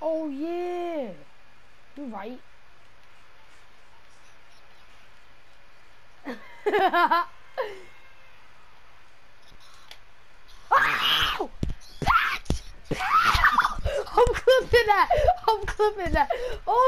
Oh yeah. You're right. Ow! Patch! I'm clipping that. I'm clipping that. Oh.